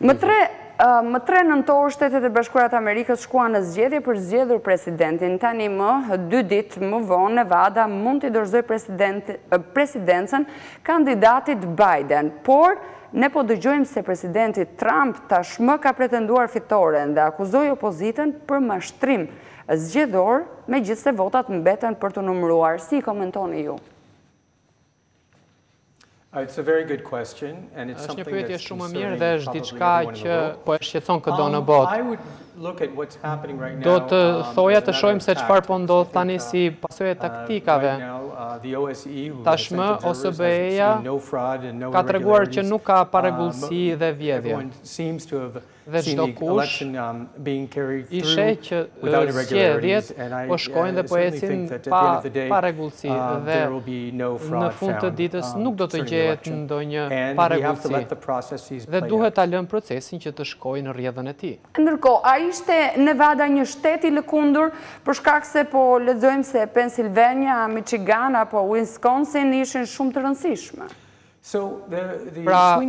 Më tre, Më tre nëntor Shtetet e Bashkuara të Amerikës shkuan në zgjedhje për zgjedhur presidentin. Tani më dy ditë më vonë Nevada mund t'i dorëzojë president, presidencën kandidatit Biden. Por ne po dëgjojmë se presidenti Trump tashmë ka pretenduar fitoren dhe akuzoi opozitën për mashtrim zgjedhor, megjithëse votat mbeten për t'u numëruar. Si i komentoni ju? Është një pyetje shumë e mirë dhe është diçka që po e shqetëson këdo në botë. Do të thoja të shohim se çfarë po ndodh tani si pasojë e taktikave. Tashmë OSBE-ja ka treguar që nuk ka parregullsi dhe vjedhje. dhe çdokush i sheh që zgjedhjet po shkojnë dhe po ecin pa parregullsi dhe në fund të ditës nuk do të gjehet ndonjë parregullsi dhe duhet ta lëmë procesin që të shkojë në rrjedhën e tij. Ndërkohë, a ishte Nevada një shtet i lëkundur? Për shkak se po lexojmë se Pennsylvania, Michigan apo Wisconsin ishin shumë të rëndësishme. Pra,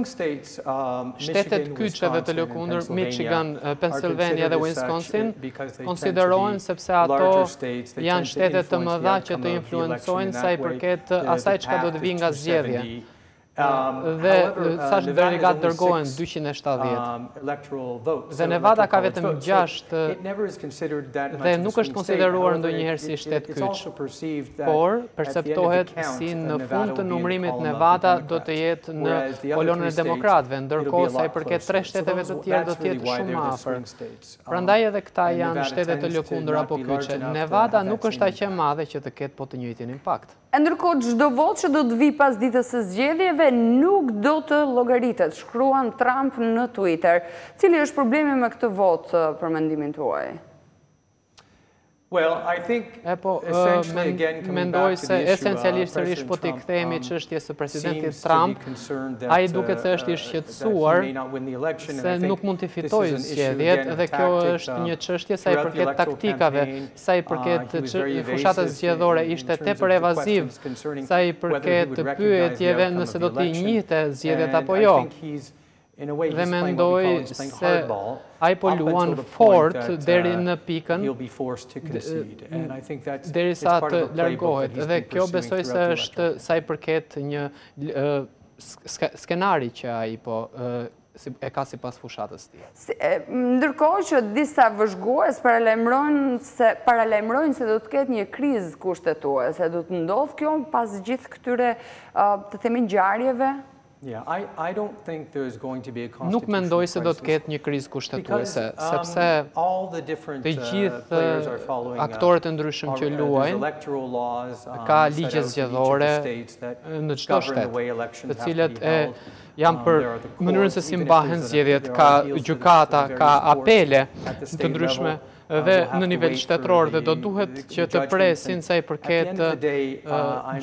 shtetet kyçe dhe të lëkundur, Michigan, Pennsylvania dhe Wisconsin, konsiderohen sepse ato janë shtete të mëdha që të influencojnë sa i përket asaj çka do të vijë nga zgjedhje. Dhe sa delegatë dërgohen 270. Dhe Nevada ka vetëm gjashtë dhe nuk është konsideruar ndonjëherë si shtet kyç. Por, perceptohet si në fund të numërimit Nevada do të jetë në kolonën e demokratëve, ndërkohë sa i përket tre shteteve të tjerë do të jetë shumë më afër. Prandaj edhe këta janë shtete të lëkundur apo kyçe. Nevada nuk është aq e madhe që të ketë po të njëjtin impakt. E ndërkohë çdo votë që do të vijë pas ditës së zgjedhjeve nuk do të llogaritet, shkruan Trump në Twitter. Cili është problemi me këtë votë, për mendimin tuaj? Epo, mendoj se esencialisht sërish po t'i kthehemi çështjes së Presidentit Trump. Ai duket se është i shqetësuar se nuk mund t'i fitojë zgjedhjet dhe kjo është një çështje sa i përket taktikave, sa i përket fushatës zgjedhore ishte tepër evaziv sa i përket pyetjeve nëse do t'i njihte zgjedhjet apo jo dhe mendoj se ai po luan fort uh, deri në pikën derisa të largohet dhe kjo besoj se është sa i përket një uh, skenari që ai po uh, e ka sipas fushatës së tij. Ndërkohë që disa vëzhgues paralajmërojnë se do të ketë një krizë kushtetuese, do të ndodhë kjo pas gjithë këtyre, të themi, ngjarjeve? Nuk mendoj se do të ketë një krizë kushtetuese, sepse të gjithë aktorët e ndryshëm që luajnë, ka ligje zgjedhore në çdo shtet, të cilat janë për mënyrën se si mbahen zgjedhjet, ka gjykata, ka apele të ndryshme dhe në nivel shtetëror dhe do të duhet që të presin sa i përket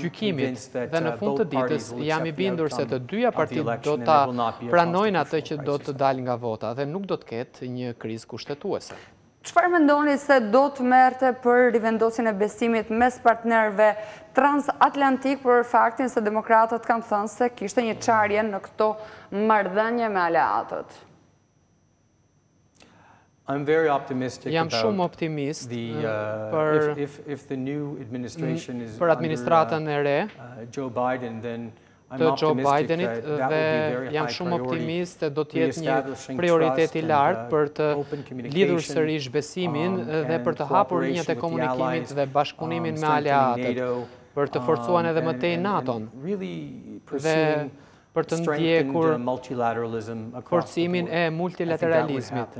gjykimit dhe në fund të ditës jam i bindur se të dyja partitë do ta pranojnë atë që do të dalë nga vota dhe nuk do të ketë një krizë kushtetuese. Çfarë mendoni se do të merrte për rivendosjen e besimit mes partnerëve transatlantikë për faktin se demokratët kanë thënë se kishte një çarje në këto marrëdhënie me aleatët? Jam shumë optimist për administratën e re. të Joe Bidenit dhe jam shumë optimist se do të jetë një prioritet i lartë për të lidhur sërish besimin um, dhe për të hapur linjat e komunikimit dhe bashkëpunimin um, me aleatët, për të forcuar um, edhe më tej NATO-n dhe për të ndjekur forcimin e multilateralizmit.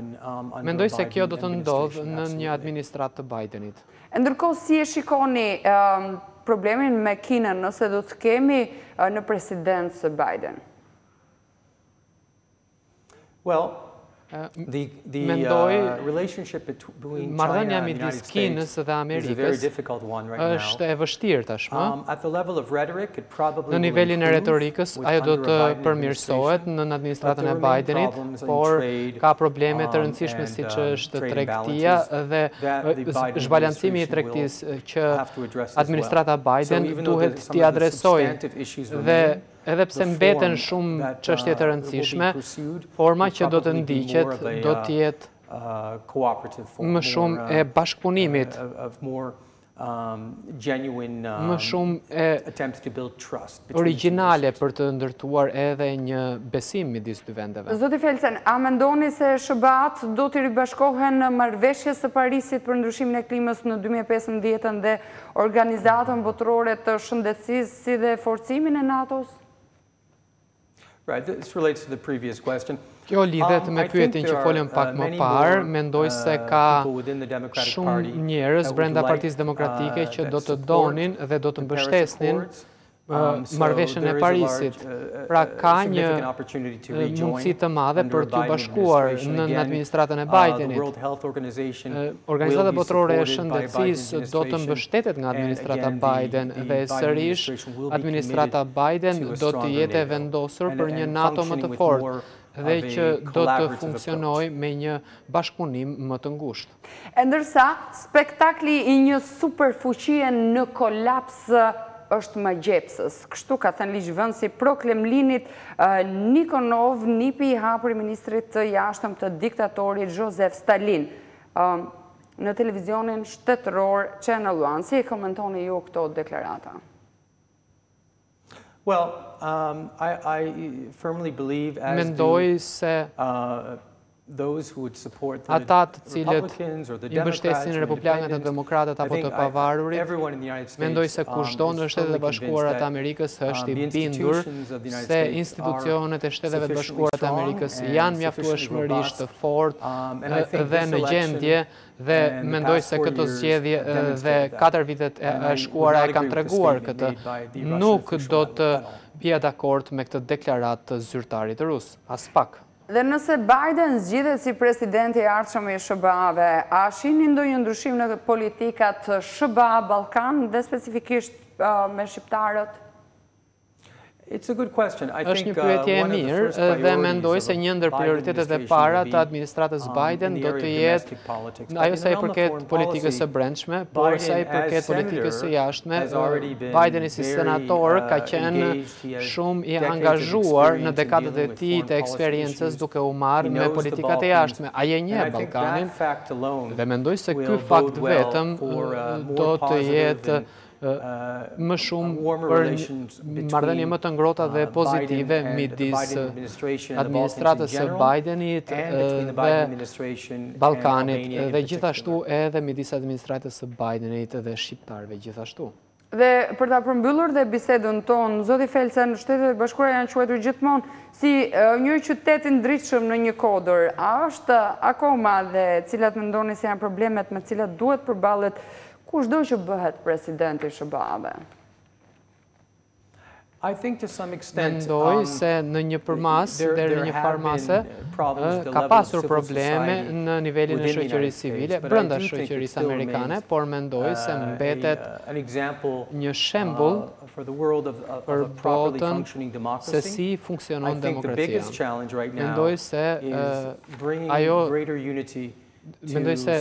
Mendoj se kjo do të ndodhë në një administratë të Bidenit. E ndërkohë si e shikoni problemin me Kinën nëse do të kemi në presidencë Biden? Well, Mendoj, marrëdhënia midis Kinës dhe Amerikës është e vështirë tashmë. Në nivelin e retorikës, ajo do të përmirësohet nën administratën e Bidenit. por ka probleme të um, rëndësishme siç um, është tregtia dhe zhbalancimi i tregtisë që administrata Biden duhet t'i adresojë dhe edhe pse mbeten shumë çështje të uh, rëndësishme, forma që do të ndiqet do uh, të jetë uh, më shumë e bashkëpunimit më shumë origjinale për të ndërtuar edhe një besim midis dy vendeve. Zoti Felsen, a mendoni se SHBA-të do t'i ribashkohen Marrëveshjes së Parisit për ndryshimin e klimës në dy mijë e pesëmbëdhjetën dhe Organizatën Botërore të Shëndetësisë si dhe forcimin e NATO-s? Kjo lidhet um, me pyetjen që folëm uh, pak më parë, mendoj se uh, ka shumë njerëz brenda Partisë Demokratike uh, që do të donin dhe do të mbështesnin um, marrëveshjen e Parisit. Pra ka një mundësi të madhe për t'u bashkuar nën administratën e Bidenit. Organizata Botërore e Shëndetësisë do të mbështetet nga administrata Biden dhe sërish Administrata Biden do të jetë e vendosur për një NATO më të fortë dhe që do të funksionojë me një bashkëpunim më të ngushtë. E ndërsa, spektakli i një superfuqie në kolaps është magjepsës. Kështu ka thënë ligjvënësi pro-Kremlinit Nikonov, nipi i hapur i ministrit të Jashtëm të diktatorit Josef Stalin. Në televizionin shtetëror Channel One, si e komentoni ju këto deklarata? Um, Mendoj se uh, ata të cilët i mbështesin Republikanët e Demokratët apo të pavarurit, mendoj se um, kushdo në Shtetet e Bashkuara të Amerikës uh, është i bindur se institucionet e Shteteve të Bashkuara të Amerikës janë mjaftueshmërisht të forta dhe në gjendje dhe mendoj se këto zgjedhje dhe 4 vitet e shkuara e kanë treguar këtë. Nuk do të bija dakord me këtë deklaratë të zyrtarit rus, aspak. Dhe nëse Biden zgjidhet si presidenti i ardhshëm i SHBA-ve, a shihni ndonjë ndryshim në politikat SHBA-Ballkan dhe specifikisht me shqiptarët? Është një pyetje e mirë dhe mendoj se një ndër prioritetet e para të administratës um, Biden do të jetë ajo sa i përket politikës së brendshme, por sa i përket politikës së jashtme, Biden si senator uh, ka qenë shumë i angazhuar në dekadët e tij të eksperiencës duke u marrë me politikat e jashtme. Ai e njeh Ballkanin dhe mendoj se ky fakt vetëm uh, do të jetë më shumë për marrëdhënie më të ngrohta dhe pozitive midis administratës së Bidenit dhe Ballkanit dhe gjithashtu edhe midis administratës së Bidenit dhe shqiptarëve gjithashtu. Dhe për ta përmbyllur dhe bisedën tonë, zoti Felsen, Shtetet e Bashkuara janë quajtur gjithmonë si një qytet i ndritshëm në një kodër. A është akoma dhe cilat mendoni se janë problemet me të cilat duhet të përballet Kushdo që bëhet presidenti i SHBA-ve. Mendoj se në një përmasë, deri në një farë mase, ka pasur probleme në nivelin e shoqërisë civile, brenda shoqërisë amerikane, por mendoj se mbetet një shembull për botën se si funksionon demokracia. Mendoj se ajo Mendoj se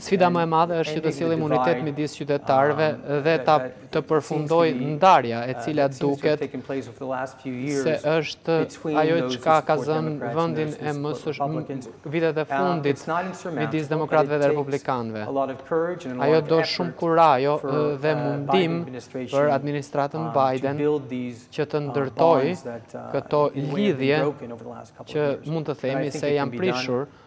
sfida më e madhe është që të sjellim unitet midis qytetarëve um, dhe ta, të përfundojë ndarja e uh, cila duket se është ajo çka ka zënë vendin më shumë vitet e um, fundit midis demokratëve dhe republikanëve. Ajo do shumë kurajo uh, dhe uh, mundim për administratën um, Biden që të ndërtojë këto lidhje që mund të themi se janë prishur